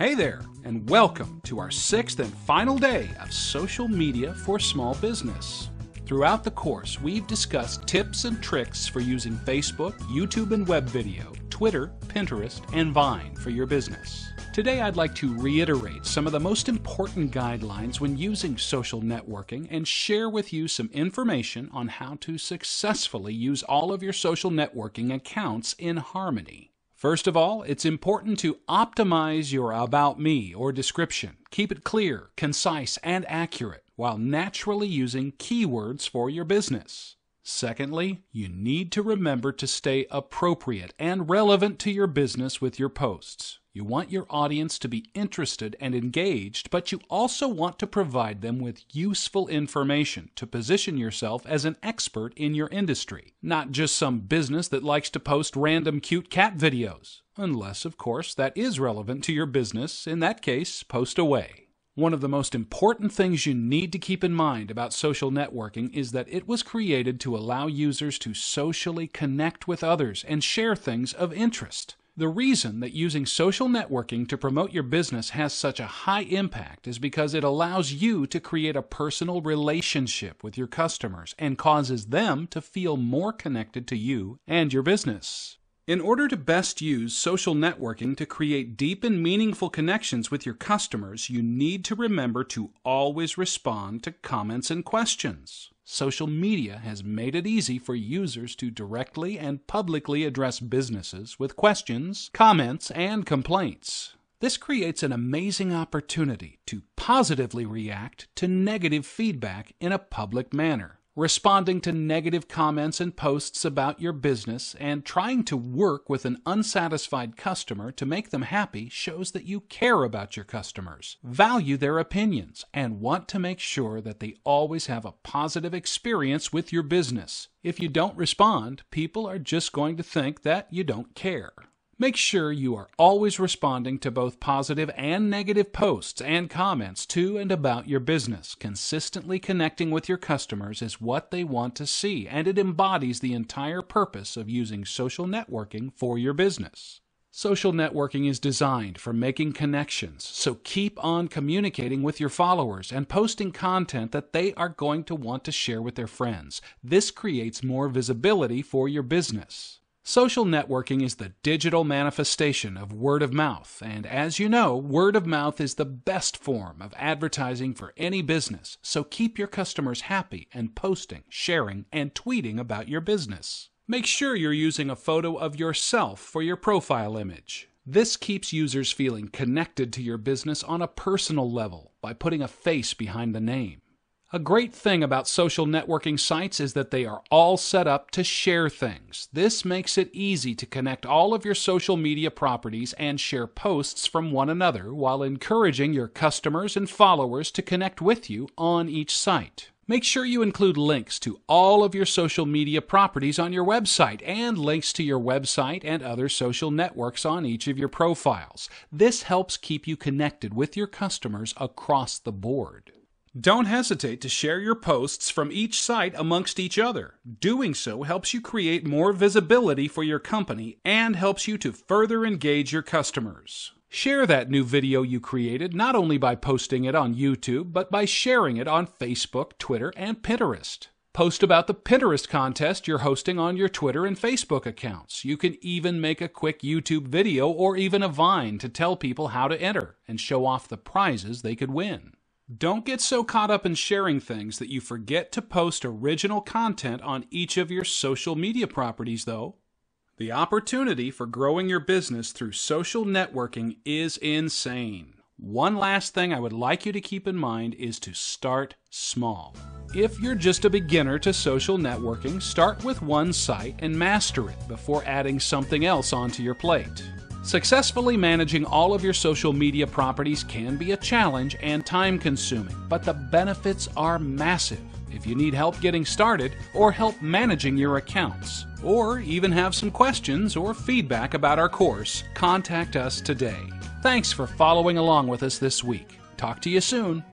Hey there, and welcome to our sixth and final day of social media for small business. Throughout the course, we've discussed tips and tricks for using Facebook, YouTube and web video, Twitter, Pinterest, and Vine for your business. Today, I'd like to reiterate some of the most important guidelines when using social networking and share with you some information on how to successfully use all of your social networking accounts in harmony. First of all, it's important to optimize your About Me or description. Keep it clear, concise, and accurate while naturally using keywords for your business. Secondly, you need to remember to stay appropriate and relevant to your business with your posts. You want your audience to be interested and engaged, but you also want to provide them with useful information to position yourself as an expert in your industry, not just some business that likes to post random cute cat videos. Unless, of course, that is relevant to your business. In that case, post away. One of the most important things you need to keep in mind about social networking is that it was created to allow users to socially connect with others and share things of interest. The reason that using social networking to promote your business has such a high impact is because it allows you to create a personal relationship with your customers and causes them to feel more connected to you and your business. In order to best use social networking to create deep and meaningful connections with your customers, you need to remember to always respond to comments and questions. Social media has made it easy for users to directly and publicly address businesses with questions, comments, and complaints. This creates an amazing opportunity to positively react to negative feedback in a public manner responding to negative comments and posts about your business, and trying to work with an unsatisfied customer to make them happy shows that you care about your customers, value their opinions, and want to make sure that they always have a positive experience with your business. If you don't respond, people are just going to think that you don't care. Make sure you are always responding to both positive and negative posts and comments to and about your business. Consistently connecting with your customers is what they want to see, and it embodies the entire purpose of using social networking for your business. Social networking is designed for making connections, so keep on communicating with your followers and posting content that they are going to want to share with their friends. This creates more visibility for your business. Social networking is the digital manifestation of word of mouth, and as you know, word of mouth is the best form of advertising for any business, so keep your customers happy and posting, sharing, and tweeting about your business. Make sure you're using a photo of yourself for your profile image. This keeps users feeling connected to your business on a personal level by putting a face behind the name. A great thing about social networking sites is that they are all set up to share things. This makes it easy to connect all of your social media properties and share posts from one another while encouraging your customers and followers to connect with you on each site. Make sure you include links to all of your social media properties on your website and links to your website and other social networks on each of your profiles. This helps keep you connected with your customers across the board. Don't hesitate to share your posts from each site amongst each other. Doing so helps you create more visibility for your company and helps you to further engage your customers. Share that new video you created not only by posting it on YouTube, but by sharing it on Facebook, Twitter, and Pinterest. Post about the Pinterest contest you're hosting on your Twitter and Facebook accounts. You can even make a quick YouTube video or even a Vine to tell people how to enter and show off the prizes they could win. Don't get so caught up in sharing things that you forget to post original content on each of your social media properties, though. The opportunity for growing your business through social networking is insane. One last thing I would like you to keep in mind is to start small. If you're just a beginner to social networking, start with one site and master it before adding something else onto your plate. Successfully managing all of your social media properties can be a challenge and time consuming, but the benefits are massive if you need help getting started or help managing your accounts, or even have some questions or feedback about our course, contact us today. Thanks for following along with us this week. Talk to you soon.